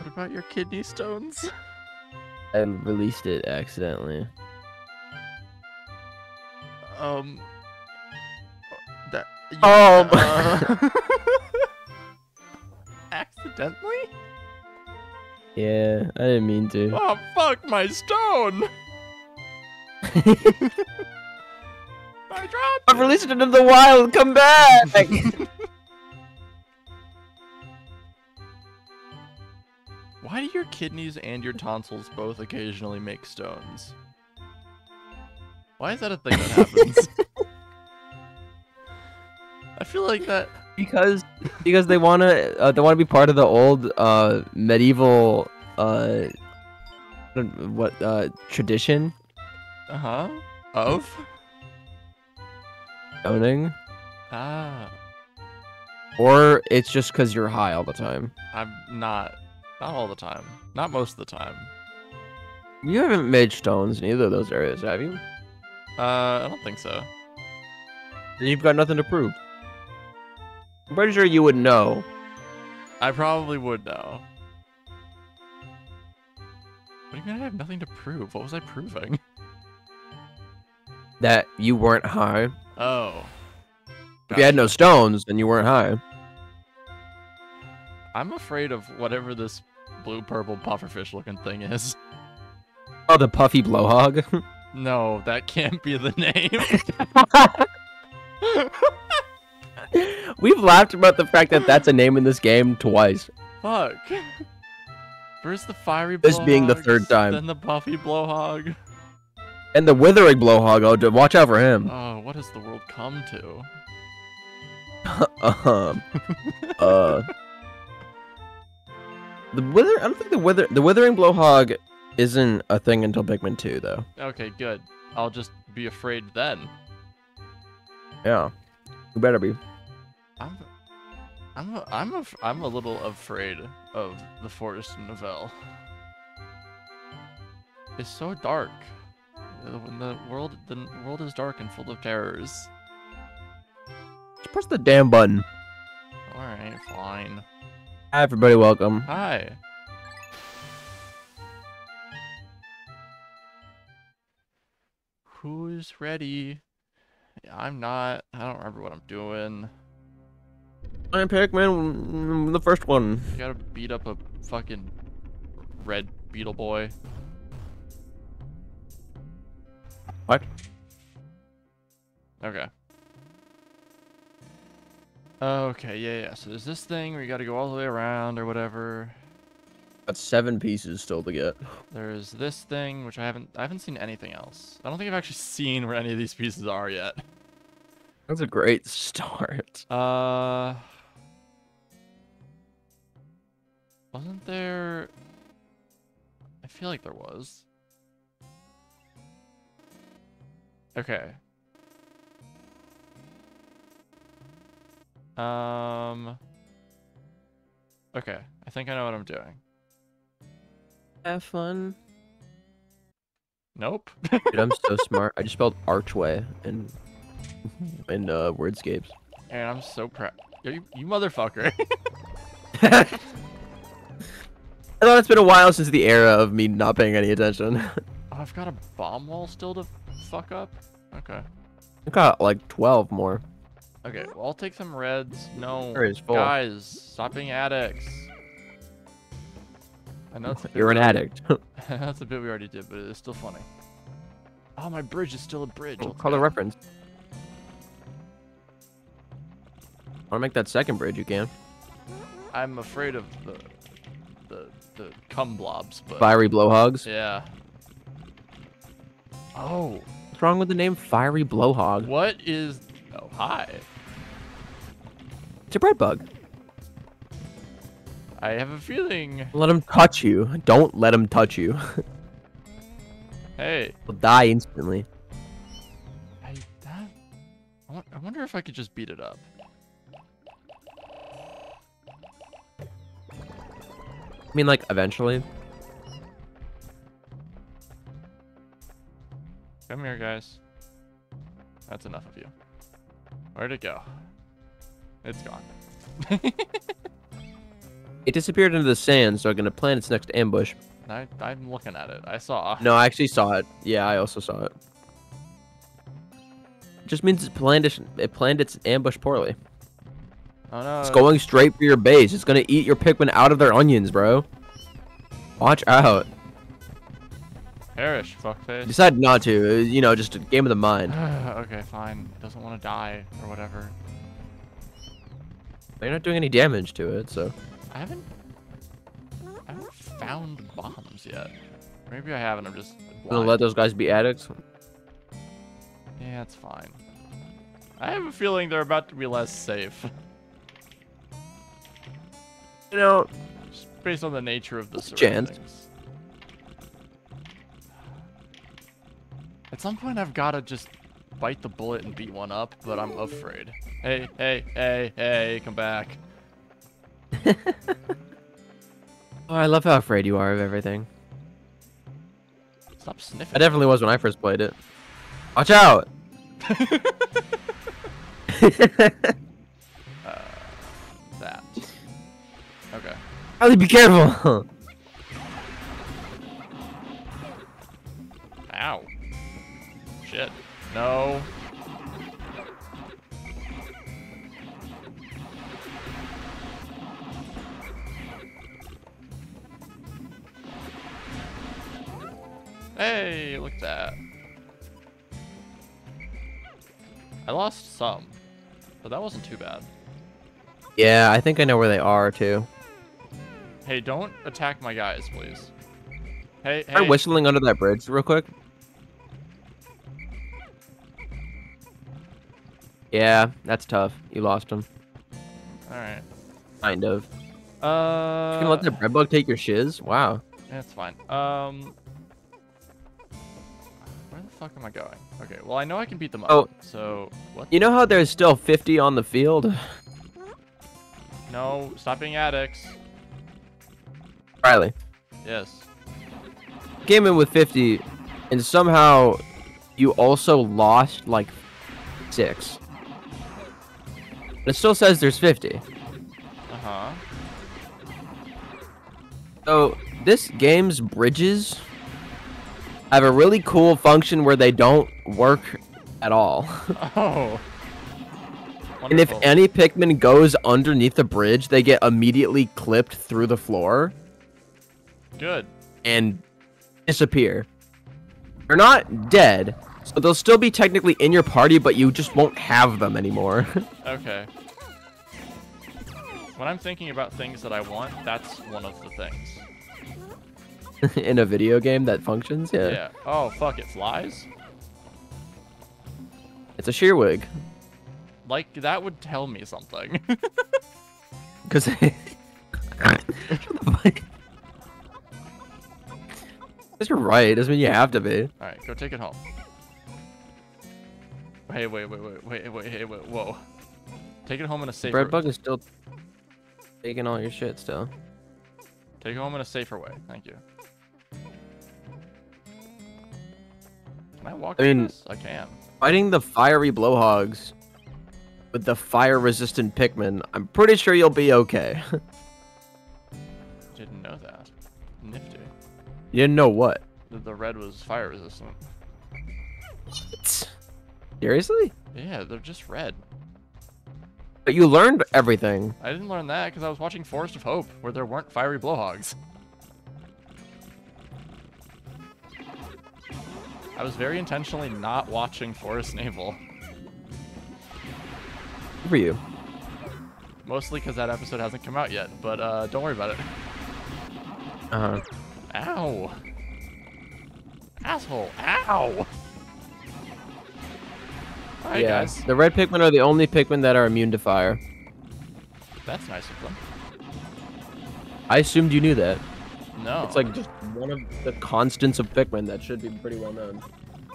What about your kidney stones? I released it accidentally. Um. That. you- Oh, uh, accidentally? Yeah, I didn't mean to. Oh fuck my stone! I dropped. I've released it into the wild. Come back. Kidneys and your tonsils both occasionally make stones? Why is that a thing that happens? I feel like that. because because they wanna uh, they wanna be part of the old uh medieval uh what uh tradition Uh huh. Of. owning Ah. or it's just because you're high all the time. I'm not. Not all the time. Not most of the time. You haven't made stones in either of those areas, have you? Uh, I don't think so. Then you've got nothing to prove. I'm pretty sure you would know. I probably would know. What do you mean I have nothing to prove? What was I proving? that you weren't high. Oh. If you had no stones, then you weren't high. I'm afraid of whatever this blue purple pufferfish looking thing is. Oh, the puffy blowhog. No, that can't be the name. We've laughed about the fact that that's a name in this game twice. Fuck. First the fiery This being the third time. Then the puffy blowhog. And the withering blowhog. Oh, watch out for him. Oh, what has the world come to? Um. uh. The wither. I don't think the wither. The withering blowhog isn't a thing until Pikmin 2, though. Okay, good. I'll just be afraid then. Yeah. You better be. I'm, I'm, a, I'm, a, I'm a little afraid of the forest in Navel. It's so dark. When the world, the world is dark and full of terrors. Just press the damn button. All right, fine. Hi, everybody. Welcome. Hi. Who's ready? I'm not. I don't remember what I'm doing. I'm Pac-Man, the first one. I gotta beat up a fucking red beetle boy. What? Okay. Okay, yeah, yeah. So there's this thing where you gotta go all the way around or whatever. Got seven pieces still to get. There's this thing which I haven't I haven't seen anything else. I don't think I've actually seen where any of these pieces are yet. That's a great start. Uh Wasn't there I feel like there was. Okay. Um Okay, I think I know what I'm doing. Have fun. Nope. Dude, I'm so smart. I just spelled archway in in uh, wordscapes. and I'm so proud. You, you motherfucker. I thought it's been a while since the era of me not paying any attention. Oh, I've got a bomb wall still to fuck up? Okay. I got like 12 more. Okay, well, I'll take some reds. No. There is full. Guys, stop being addicts. I know it's a bit You're an addict. That's a bit we already did, but it's still funny. Oh, my bridge is still a bridge. Oh, let's Color go. reference. Want to make that second bridge? You can. I'm afraid of the the the cum blobs, but Fiery blowhogs. yeah. Oh, What's wrong with the name Fiery Blowhog? what is? Oh, hi. It's a bread bug. I have a feeling. Let him touch you. Don't let him touch you. Hey, He'll die instantly. I that. I I wonder if I could just beat it up. I mean, like, eventually. Come here, guys. That's enough of you. Where'd it go? It's gone. It disappeared into the sand, so I'm gonna plan its next ambush. I, I'm looking at it. I saw. No, I actually saw it. Yeah, I also saw it. Just means it planned it, it planned its ambush poorly. Oh no. It's going straight for your base. It's gonna eat your Pikmin out of their onions, bro. Watch out. Perish, fuckface. Decided not to. You know, just a game of the mind. okay, fine. Doesn't want to die or whatever. You're not doing any damage to it, so. I haven't. I haven't found bombs yet. Maybe I haven't. I'm just. Gonna let those guys be addicts. Yeah, it's fine. I have a feeling they're about to be less safe. You know, Just based on the nature of the a chance. At some point, I've got to just bite the bullet and beat one up, but I'm afraid. Hey, hey, hey, hey, come back. oh, I love how afraid you are of everything. Stop sniffing. I definitely was when I first played it. Watch out! Uh, that. Okay. Riley, be careful! Yeah, I think I know where they are too. Hey, don't attack my guys, please. Hey, Try hey. whistling under that bridge real quick. Yeah, that's tough. You lost him. Alright. Kind of. Uh, You gonna let the bread bug take your shiz? Wow. That's fine. Um, where the fuck am I going? Okay, well I know I can beat them up. Oh. So what? You know how there's still 50 on the field? No, stop being addicts. Riley, Yes. came in with 50, and somehow you also lost like six. But it still says there's 50. Uh huh. So this game's bridges have a really cool function where they don't work at all. Oh. And if any Pikmin goes underneath the bridge, they get immediately clipped through the floor Good. and disappear. They're not dead, so they'll still be technically in your party, but you just won't have them anymore. Okay. When I'm thinking about things that I want, that's one of the things. in a video game that functions, yeah. Yeah. Oh fuck! It flies. It's a shearwig. Like that would tell me something. Because. Because you're right, doesn't mean you have to be. All right, go take it home. Hey, wait, wait, wait, wait, wait, hey, wait, whoa. Take it home in a safer. Way. Breadbug is still taking all your shit still. Take it home in a safer way. Thank you. Can I walk? I mean- this? I can. Fighting the fiery blowhogs with the fire resistant Pikmin, I'm pretty sure you'll be okay. Didn't know that. Nifty. you didn't know what? The, the red was fire resistant. What? Seriously? Yeah, they're just red. But you learned everything. I didn't learn that because I was watching Forest of Hope, where there weren't fiery blowhogs. I was very intentionally not watching Forest Navel, Good for you. mostly because that episode hasn't come out yet. But uh, don't worry about it. Uh-huh. Ow! Asshole! Ow! Alright, yeah. guys. The red Pikmin are the only Pikmin that are immune to fire. That's nice of them. I assumed you knew that. No. It's like just one of the constants of Pikmin that should be pretty well known.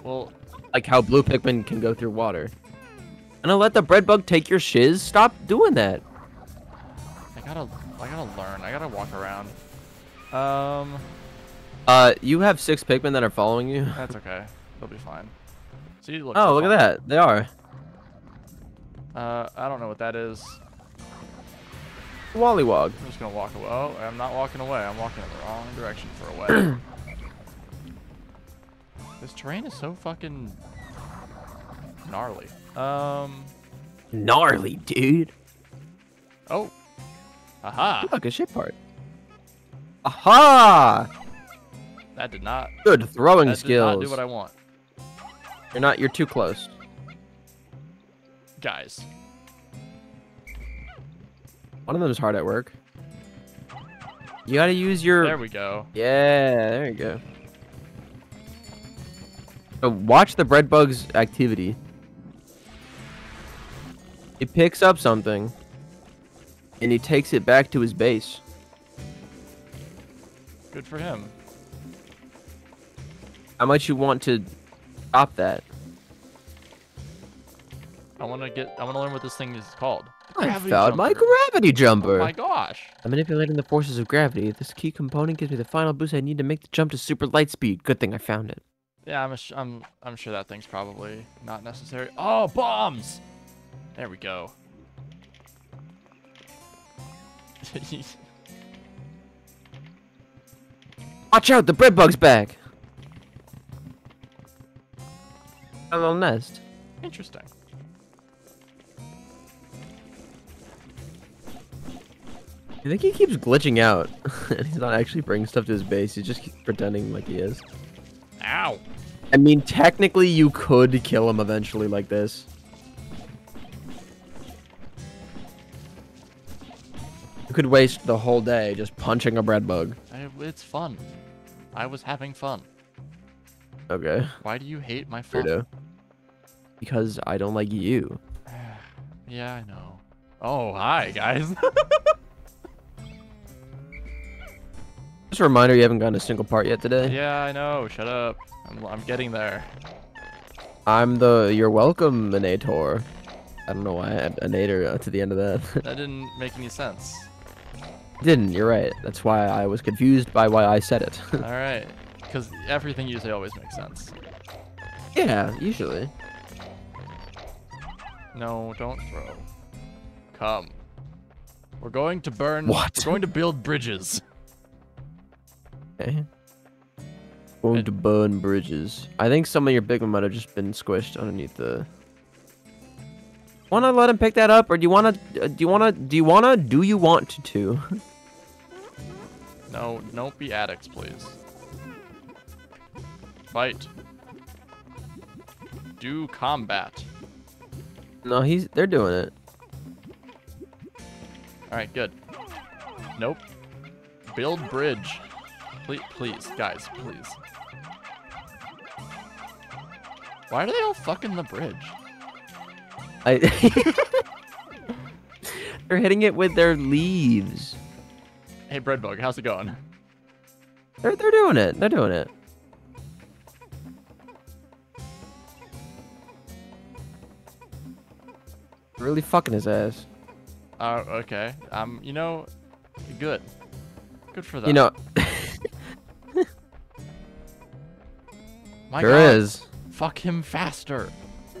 well, Like how blue Pikmin can go through water. And I'll let the bread bug take your shiz. Stop doing that. I gotta, I gotta learn. I gotta walk around. Um, Uh, you have six Pikmin that are following you. that's okay. They'll be fine. See, look. Oh, they're look at that. They are. Uh, I don't know what that is. Wollywog. I'm just gonna walk away. Oh, I'm not walking away. I'm walking in the wrong direction for a away. this terrain is so fucking gnarly. Um. Gnarly, dude. Oh. Aha. Look, a ship part. Aha! That did not. Good throwing That did not do what I want, You're not. You're too close. guys. One of them is hard at work. You gotta use your. There we go. Yeah, there you go. So watch the bread bug's activity. He picks up something, and he takes it back to his base. Good for him. How much you want to stop that? I want to get. I want to learn what this thing is called. I Gravity found my gravity jumper. Oh my gosh. I'm manipulating the forces of gravity. This key component gives me the final boost I need to make the jump to super light speed. Good thing I found it. Yeah, I'm. I'm. I'm sure that thing's probably not necessary. Oh, bombs! There we go. Watch out, the bread bug's back. A little nest. Interesting. I think he keeps glitching out. And he's not actually bringing stuff to his base. He's just pretending like he is. Ow! I mean, technically, you could kill him eventually like this. Could waste the whole day just punching a bread bug. I, it's fun. I was having fun. Okay, Why do you hate my fun? weirdo. Because I don't like you. yeah, I know. Oh, hi guys. Just a reminder, you haven't gotten a single part yet today. yeah, I know. Shut up. I'm. I'm getting there. I'm the you're welcome, Anator. I don't know why I had Anator uh, to the end of that. That didn't make any sense. Didn't, you're right. That's why I was confused by why I said it. All right. Because everything you say always makes sense. yeah, usually. No, don't throw. Come. We're going to burn. What? We're going to build bridges. Okay. Going to burn bridges. I think some of your big one might have just been squished underneath the. Want to let him pick that up, or do you want to? Uh, do you want to? Do you want to? Do you want to? No, don't be addicts, please. Fight. Do combat. no, he's. They're doing it. All right, good. Nope. Build bridge. Please, please, guys, please. Why are they all fucking the bridge? I. they're hitting it with their leaves. Hey, Breadbug, how's it going? They're they're doing it. They're doing it. Really fucking his ass. Uh, okay. Um, you know, good. Good for them. You know, My there God, is. Fuck him faster.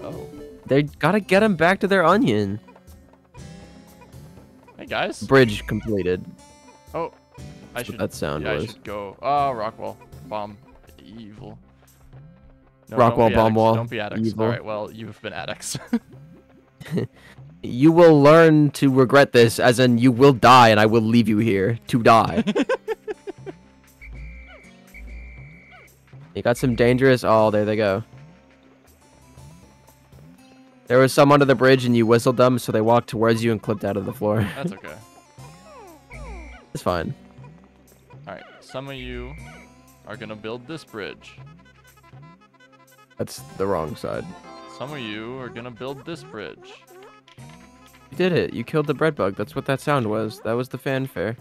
Oh. They gotta get him back to their onion. Hey guys. Bridge completed. Oh, I That's should. that sound yeah, I was. should go. Oh, Rockwell, bomb, evil. No, Rockwell, don't bomb addicts. wall, Don't be addicts. evil. All right. Well, you've been addicts. You will learn to regret this, as in you will die, and I will leave you here to die. you got some dangerous. Oh, there they go. There was some under the bridge, and you whistled them, so they walked towards you and clipped out of the floor. That's okay. it's fine. All right. Some of you are gonna build this bridge. That's the wrong side. Some of you are gonna build this bridge. You did it. You killed the bread bug. That's what that sound was. That was the fanfare.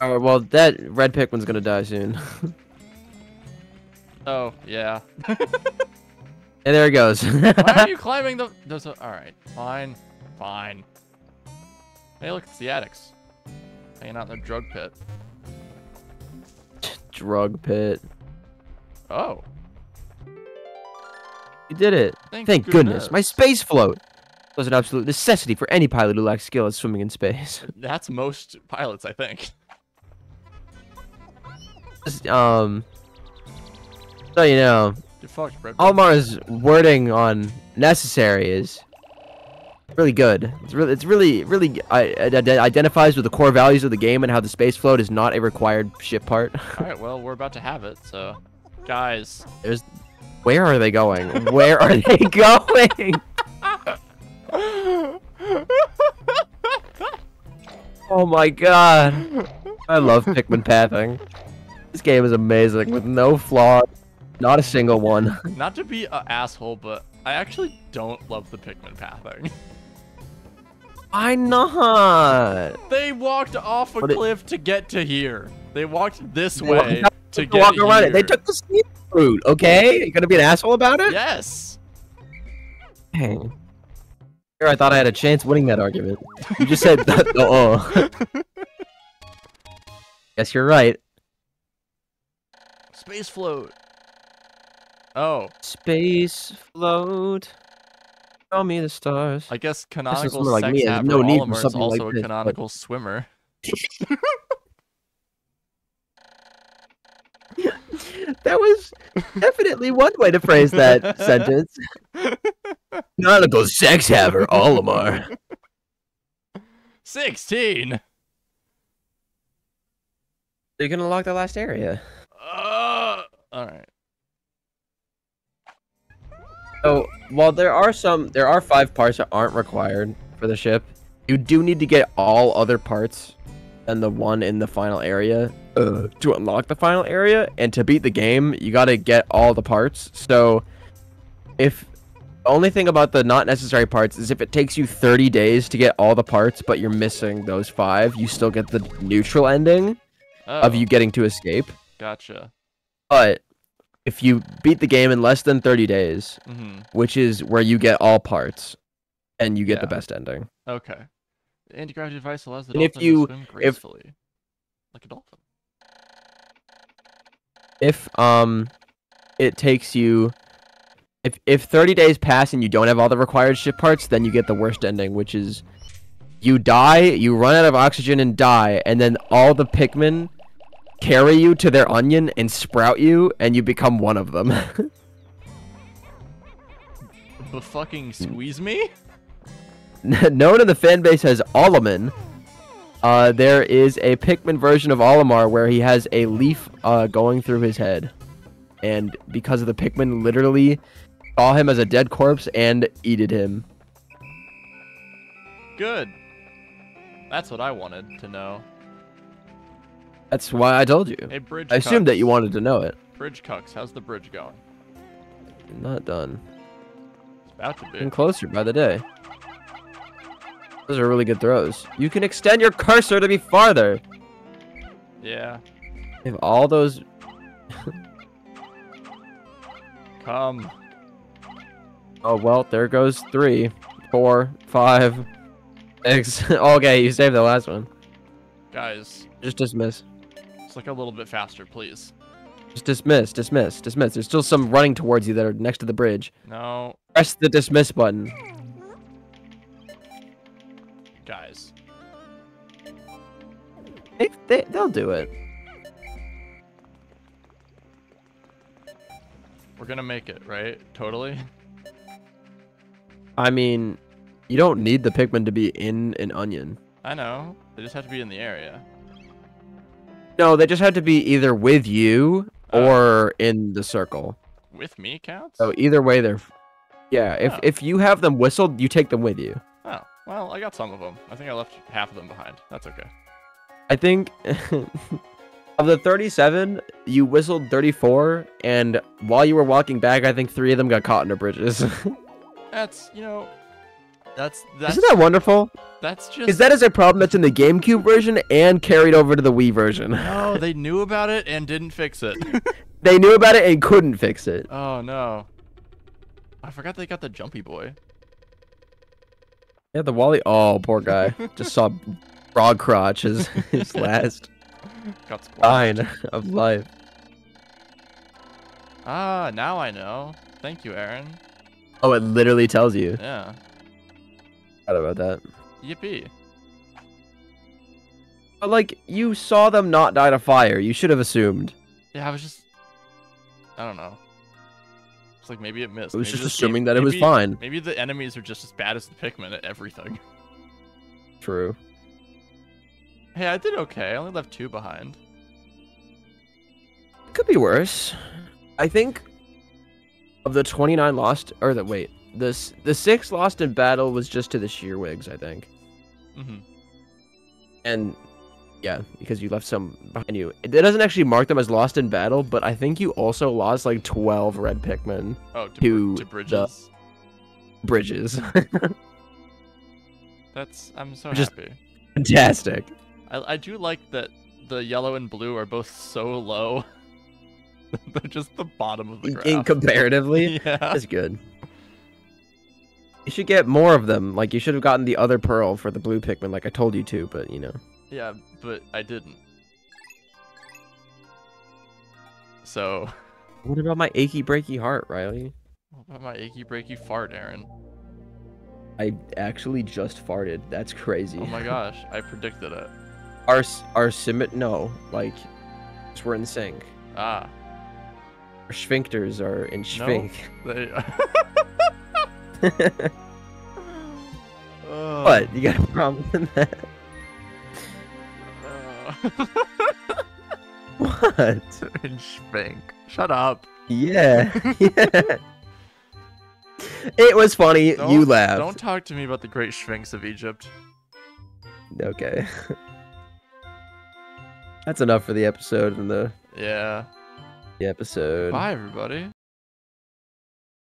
Alright, well, that red pick one's gonna die soon. Oh yeah. and there it goes. Why are you climbing the? A. All right. Fine. Fine. Hey, look, it's the addicts. Hanging out in the drug pit. Drug pit. Oh. You did it. Thank, Thank goodness. My space float. was an absolute necessity for any pilot who lacks skill at swimming in space. That's most pilots, I think. Just, um, so you know, You're fucked, bro. Olimar's wording on necessary is really good. It's really, it's really, really I, it identifies with the core values of the game and how the space float is not a required ship part. All right, well, we're about to have it, so guys, There's, where are they going? Where are they going? Oh my god. I love Pikmin pathing. This game is amazing with no flaw, not a single one. not to be an asshole, but I actually don't love the Pikmin pathing. Why not? They walked off a But it- cliff to get to here. They walked this They walked way up to To get walk around it. They took the steep route, okay? You gonna be an asshole about it? Yes. Dang. Here I thought I had a chance winning that argument. You just said, uh oh. Guess you're right. Space float. Oh, Space float. Show me the stars. I guess canonical someone like sex me has haver no need for Olimar is something like also this, a but- canonical swimmer. That was definitely one way to phrase that sentence. Canonical sex haver, Olimar. 16. You're gonna lock the last area. Uh, all right. So while there are some, there are five parts that aren't required for the ship. You do need to get all other parts than the one in the final area uh, to unlock the final area. And to beat the game, you got to get all the parts. So if the only thing about the not necessary parts is if it takes you 30 days to get all the parts, but you're missing those five, you still get the neutral ending Oh, of you getting to escape. Gotcha. But if you beat the game in less than 30 days, hmm which is where you get all parts and you get the best ending. Okay. The anti-gravity device allows the And if you- to swim if- Like a dolphin. If um it takes you if if 30 days pass and you don't have all the required ship parts, then you get the worst ending, which is you die, you run out of oxygen and die, and then all the Pikmin carry you to their onion and sprout you and you become one of them. But fucking squeeze me? known in the fan base as Olaman, uh, there is a Pikmin version of Olimar where he has a leaf uh, going through his head. And because of the Pikmin literally saw him as a dead corpse and eated him. Good. That's what I wanted to know. That's why I told you. Hey, bridge. I assumed that you wanted to know it. Bridge cucks. How's the bridge going? Not done. It's about to be. Getting closer by the day. Those are really good throws. You can extend your cursor to be farther. Yeah. If all those Come. Oh well, there goes three, four, five, six. okay, you saved the last one. Guys, Just dismiss. Like a little bit faster, please. Just dismiss, dismiss, dismiss. There's still some running towards you that are next to the bridge. No. Press the dismiss button. Guys. They, they, they'll do it. We're gonna make it, right? Totally? I mean, you don't need the Pikmin to be in an onion. I know. They just have to be in the area. No, they just had to be either with you Oh. or in the circle. With me counts? So either way, they're. Yeah, if Oh. if you have them whistled, you take them with you. Oh, well, I got some of them. I think I left half of them behind. That's okay. I think of the 37, you whistled 34, and while you were walking back, I think three of them got caught under bridges. That's, you know, that's, that isn't that wonderful? that's just. Because that is a problem that's in the GameCube version and carried over to the Wii version. No, they knew about it and didn't fix it. they knew about it and couldn't fix it. oh, no. I forgot they got the jumpy boy. Yeah, the Wally. Oh, poor guy. Just saw Frog Crotch as his last sign of life. Ah, now I know. Thank you, Erin. Oh, it literally tells you. Yeah. Forgot about that. Yippee. But like, you saw them not die to fire. You should have assumed. Yeah, I was just. I don't know. It's like maybe it missed. I was Maybe just assuming game- that it was fine. Maybe the enemies are just as bad as the Pikmin at everything. True. Hey, I did okay. I only left two behind. Could be worse. I think of the 29 lost, or the wait, this the six lost in battle was just to the Shearwigs, I think, hmm and yeah, because you left some behind you. It doesn't actually mark them as lost in battle, but I think you also lost like 12 red Pikmin Oh, to, To to the- bridges. bridges. That's. I'm so Just- happy. Fantastic. I, I do like that the yellow and blue are both so low. They're just the bottom of the graph. In comparatively, yeah. that's good. You should get more of them. Like you should have gotten the other pearl for the blue Pikmin, like I told you to. But you know, Yeah, but I didn't. So, what about my achy breaky heart, Riley? what about my achy breaky fart, Erin? I actually just farted. That's crazy. Oh my gosh, I predicted it. Our our simit no, like we're in sync. Ah, Our sphincters are in No. they. Oh, what? You got a problem with that? uh, What? Schwenk. Shut up. Yeah. yeah. It was funny. you Don't- laughed. Don't talk to me about the great Sphinx of Egypt. Okay. That's enough for the episode and the, Yeah. the episode. Bye, everybody.